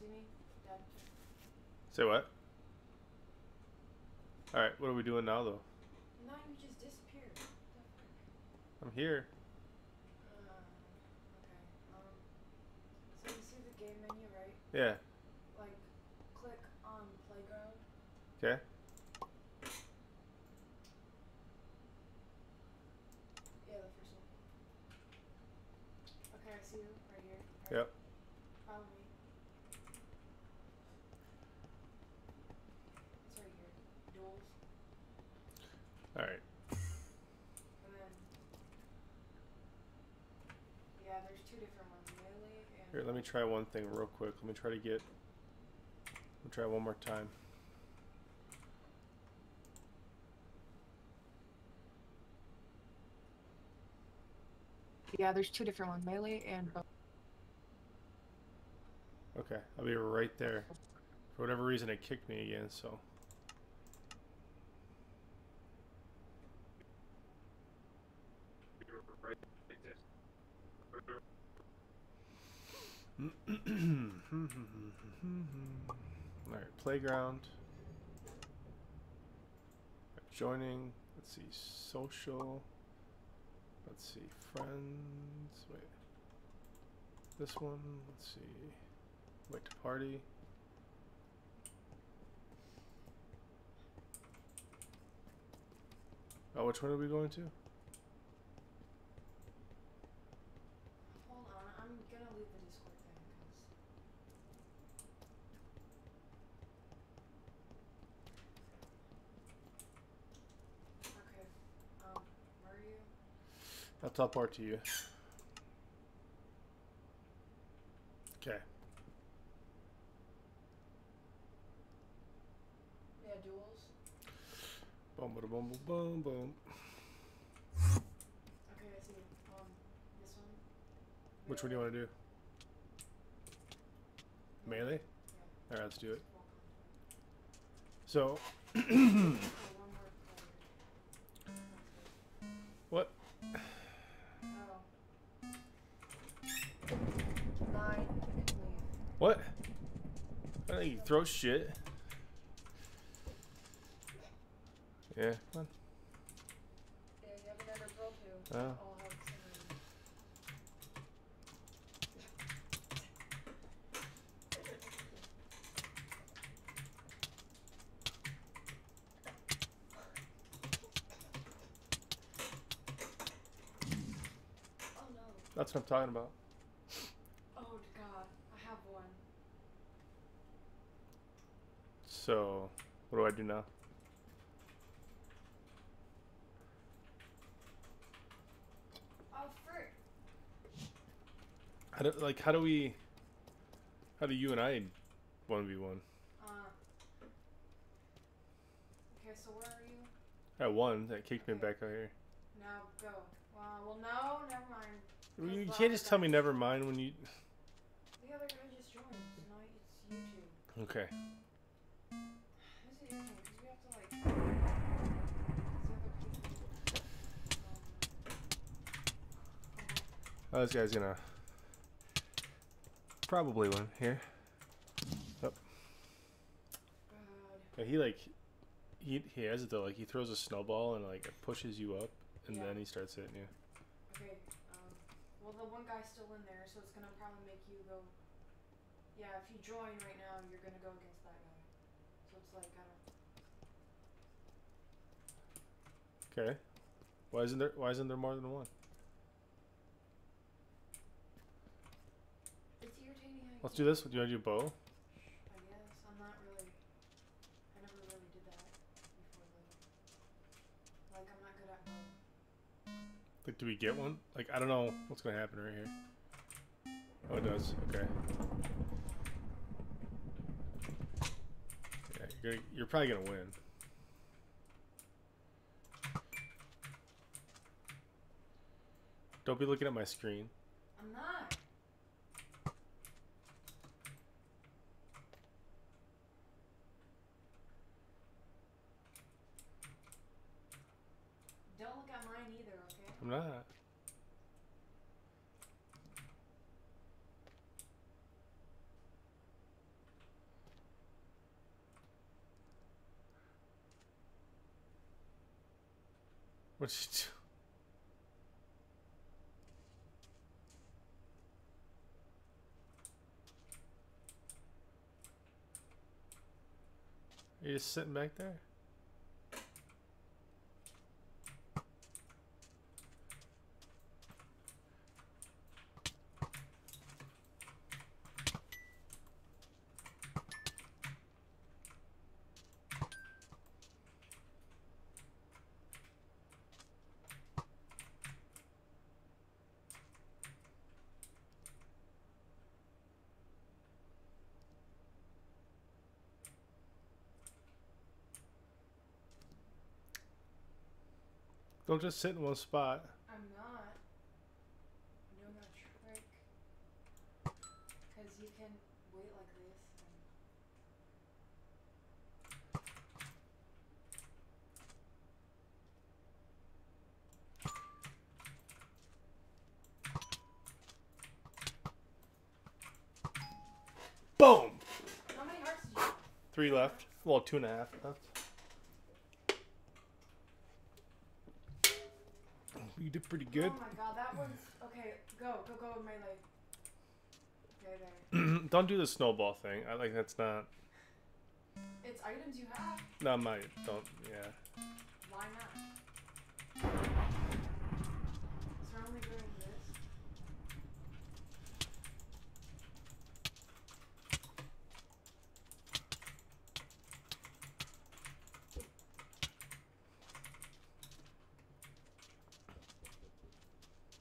See me? Say what? Alright, what are we doing now, though? Now you just disappeared. What the fuck? I'm here. Uh, okay. Um, so you see the game menu, right? Yeah. Like, click on playground. Okay. Yeah, the first one. Okay, I see you right here. Right? Yep. Follow me. It's right here. Duels. Alright. Yeah, there's two different ones. Melee and. Here, let me try one thing real quick. Let me try to get. Let me try one more time. Yeah, there's two different ones. Melee and. Okay, I'll be right there. For whatever reason, it kicked me again, so. Alright, playground. Joining. Let's see, social. Let's see, friends. Wait. This one. Let's see. Wait to party. Oh, which one are we going to? Hold on, I'm gonna leave the Discord thing because. Okay. Um, where are you? I'll teleport to you. Okay. Yeah, duels. Boom, boom, boom, boom, boom. Okay, I see. Um, this one. Which one do you want to do? Melee? Yeah. Alright, let's do it. So, throw shit. Yeah, come on. Yeah, you oh. have another pro too. Oh. All have the. Oh no. That's what I'm talking about. Oh god. I have one. So, what do I do now? Oh. How do, like, how do we, how do you and I 1v1? Uh. Okay, so where are you? I won, that kicked me Okay. back out here. Now go. Wow, well no, never mind. You, you can't just tell me never mind when you, The other guy just joined, so now it's you two. okay. Oh, this guy's gonna probably win here. God. Yeah, he like he he has it though. Like he throws a snowball and like it pushes you up, and Yeah. then he starts hitting you. Okay. Um. Well, the one guy's still in there, so it's gonna probably make you go. Yeah, if you join right now, you're gonna go against that guy. So it's like I don't. Okay. Why isn't there Why isn't there more than one? It's irritating how. Let's do this. Do you want to do bow? I guess I'm not really. I never really did that before. Like I'm not good at bow. Like, do we get one? Like, I don't know what's gonna happen right here. Oh, it does. Okay. Yeah, you're gonna, you're probably gonna win. Don't be looking at my screen. I'm not. Don't look at mine either, okay? I'm not. What's he do? Are you just sitting back there? Don't just sit in one spot. I'm not. I'm doing a trick. Because you can wait like this. And Boom! how many hearts did you? Three left. Well, two and a half left. You did pretty good. Oh my god, that one's. Okay, go. Go, go, melee. Okay, there. Don't do the snowball thing. I like that's not It's items you have. not my don't yeah. Why not? So we're only doing this.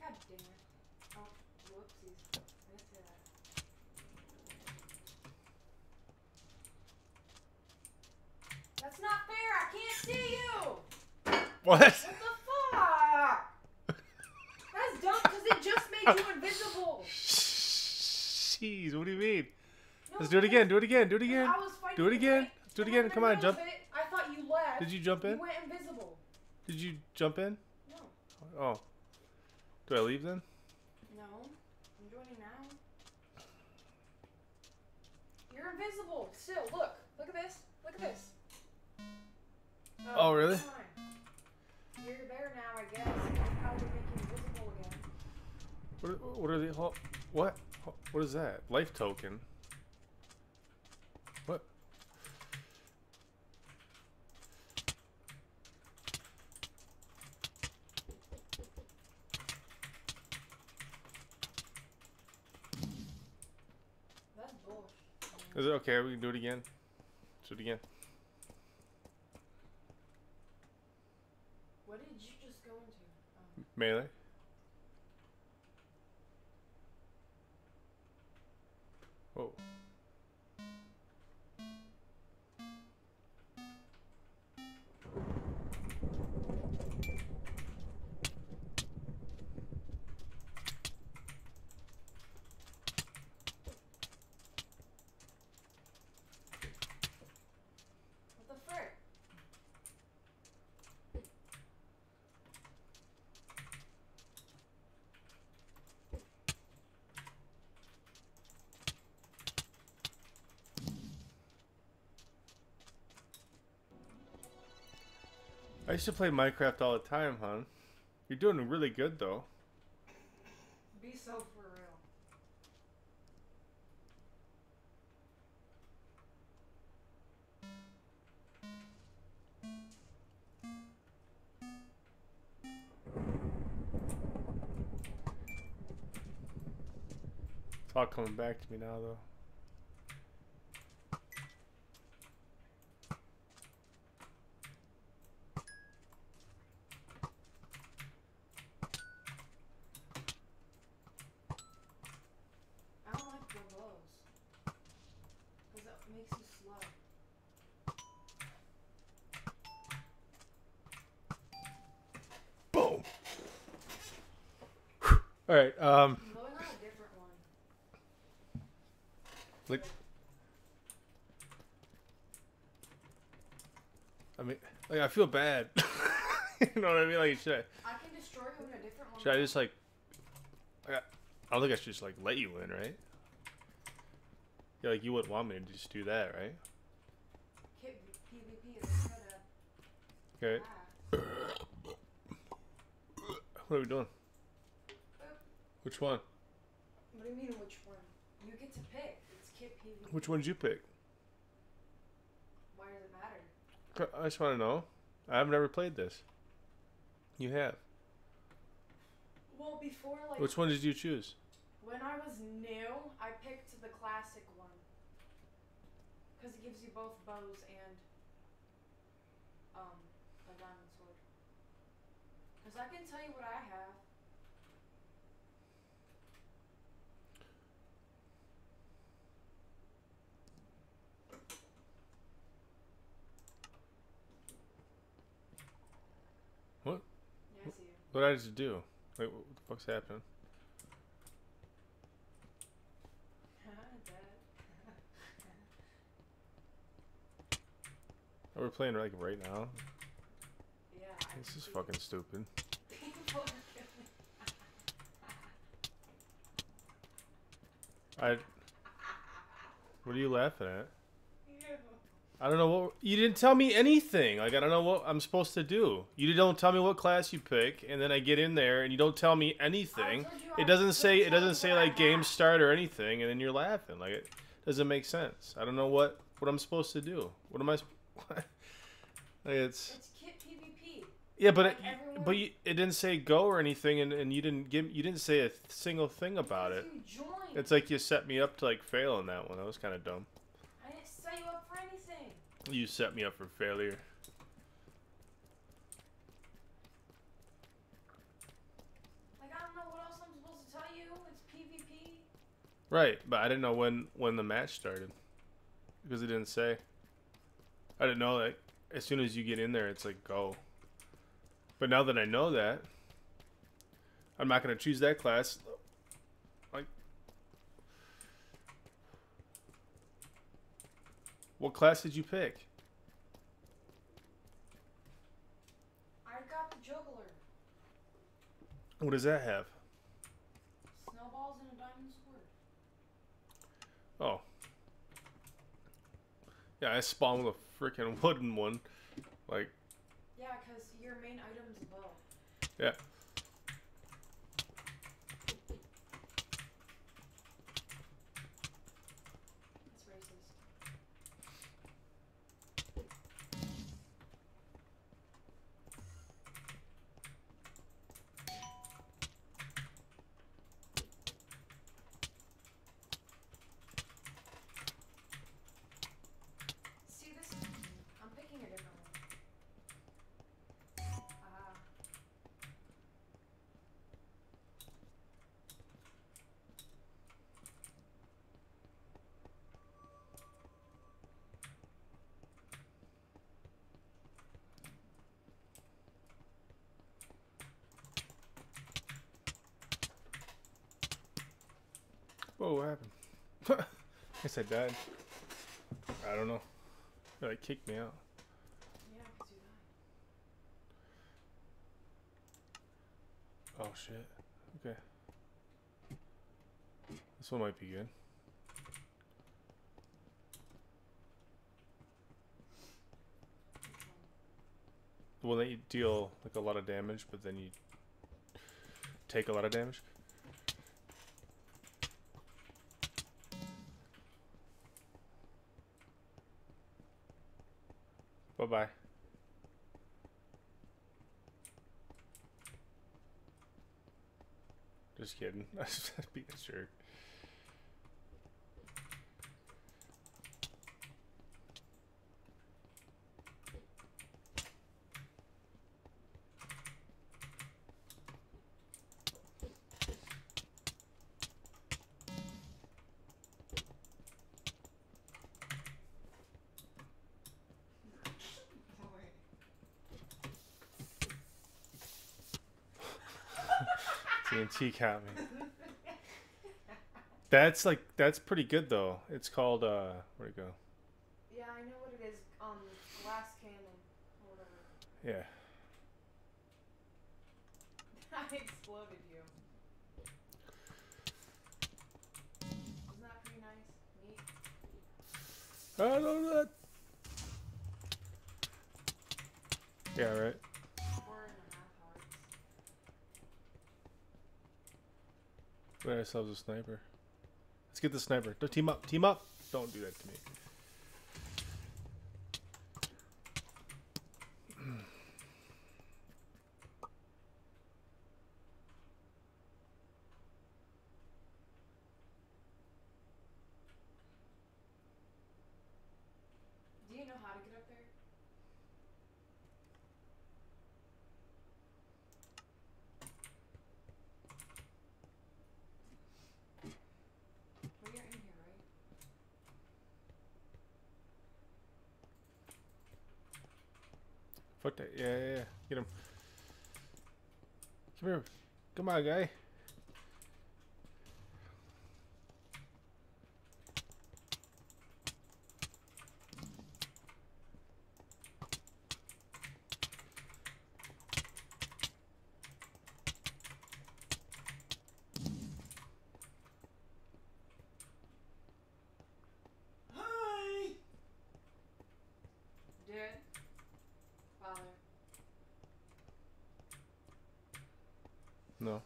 God damn it. Oh, whoopsies. I didn't say that. That's not fair! I can't see you! What? What the fuck? That's dumb because it just made you invisible. Jeez, what do you mean? No, Let's do it again. Do it again. Do it again. I was fighting Do it you, again. right? Do it again. Come on, jump. it, I thought you left. Did you jump You in? went invisible. Did you jump in? No. Oh. Do I leave then? No. I'm joining now. You're invisible. Still, look. Look at this. Look at this. Oh, really? You're there now, I guess. How make you again? What are, what are the what? What is that? Life token. What? That's bullshit. Is it okay? We can do it again. Do it again. What did you just go into? Oh. Melee. I used to play Minecraft all the time, hon. You're doing really good though. Be so for real. It's all coming back to me now though. I don't like the blows. Because it makes you slow. Boom. All right. Um. I'm going on a different one. Like. I mean, like I feel bad. you know what I mean? Like, should I, I can destroy you in a different one. should I just like, like I, I don't think I should just like let you in, right? Yeah, like you wouldn't want me to just do that, right? PvP is instead of Okay. What are we doing? Which one? What do you mean, which one? You get to pick. It's Kit PvP. Which one did you pick? Why does it matter? I just want to know. I've never played this. You have. Well, before, like, Which one did you choose? when I was new, I picked the classic one. Because it gives you both bows and, um, a diamond sword. Because I can tell you what I have. What? Yeah, I see you. What did I just do? Wait, what the fuck's happening? Dad. Are we playing like right now? yeah. This is fucking stupid. I. What are you laughing at? I don't know what you didn't tell me anything. Like I don't know what I'm supposed to do. You don't tell me what class you pick, and then I get in there and you don't tell me anything. I told you I It doesn't say it doesn't say like game start or anything, and then you're laughing. Like it doesn't make sense. I don't know what what I'm supposed to do. What am I? Like it's It's Kit PvP. yeah, but Like it, everyone- but you, it didn't say go or anything, and, and you didn't give you didn't say a single thing about it. It's like you set me up to like fail in that one. That was kind of dumb. I didn't set you up. You set me up for failure. Like I don't know what else I'm supposed to tell you. It's PvP. Right, but I didn't know when when the match started because it didn't say. I didn't know that as soon as you get in there, it's like go. But now that I know that, I'm not gonna choose that class. What class did you pick? I got the juggler. What does that have? Snowballs and a diamond sword. Oh, yeah, I spawned with a freaking wooden one. Like, Yeah, because your main item's bow. yeah. That's racist. See this? I'm picking a different one. Ah. Whoa, what happened? I guess I died. I don't know. They like kicked me out. Yeah, because you died. Oh shit. Okay. This one might be good. The one that you deal like a lot of damage, but then you take a lot of damage. Bye bye. Just kidding. Being a jerk. TNT got me. That's like that's pretty good though. It's called uh where'd it go? Yeah, I know what it is. Um, glass cannon or whatever. Yeah. I exploded you. Isn't that pretty nice? Neat. I don't know. that. Yeah, right. Four and a half hearts. We got ourselves a sniper. Let's get the sniper. Don't team up. Team up. Don't do that to me. Do you know how to get up there? Well, you're in here, right? Fuck that. Yeah, yeah, yeah. Get him. Come here. Come on, guy. No.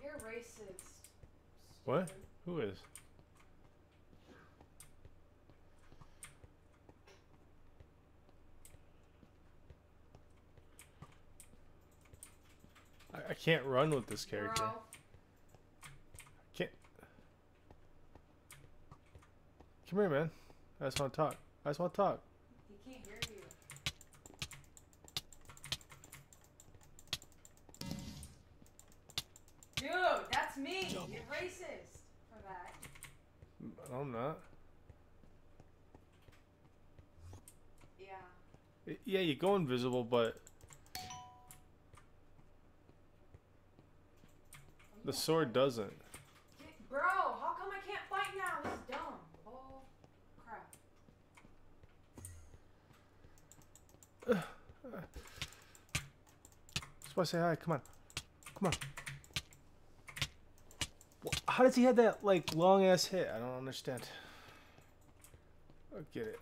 You're racist. What? Who is? I, I can't run with this character. Bro. Can't. Come here, man. I just want to talk. I just want to talk. He can't hear you. Dude, that's me. You're racist for that. No, I'm not. Yeah. Y- Yeah, you go invisible, but the sword doesn't. Bro, how come I can't fight now? This is dumb. Oh, crap. Just want to say hi. Come on. Come on. How does he have that like long ass hit? I don't understand. I get it.